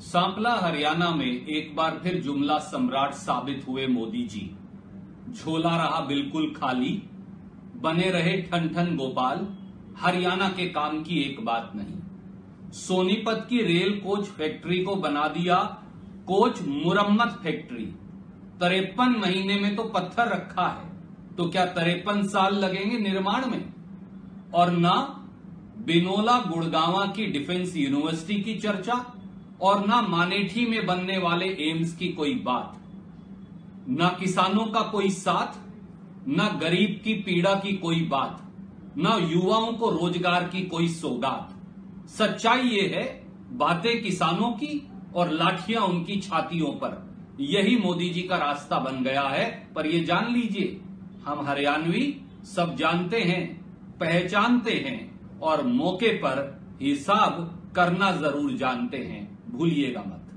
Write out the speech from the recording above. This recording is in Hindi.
सांपला हरियाणा में एक बार फिर जुमला सम्राट साबित हुए मोदी जी। झोला रहा बिल्कुल खाली, बने रहे ठन ठन गोपाल, हरियाणा के काम की एक बात नहीं। सोनीपत की रेल कोच फैक्ट्री को बना दिया, कोच मुरम्मत फैक्ट्री। तिरपन महीने में तो पत्थर रखा है तो क्या तिरपन साल लगेंगे निर्माण में? और ना, बिनोला गुड़गावा की डिफेंस यूनिवर्सिटी की चर्चा? और ना मानेठी में बनने वाले एम्स की कोई बात, न किसानों का कोई साथ, न गरीब की पीड़ा की कोई बात, न युवाओं को रोज़गार की कोई सौगात। सच्चाई ये है, बातें किसानों की और लाठियाँ उनकी छातियों पर। यही मोदी जी का रास्ता बन गया है, पर ये जान लीजिए, हम हरियाणवी सब जानते हैं, पहचानते हैं और मौके पर हिसाब करना ज़रूर जानते हैं। भूलिएगा मत।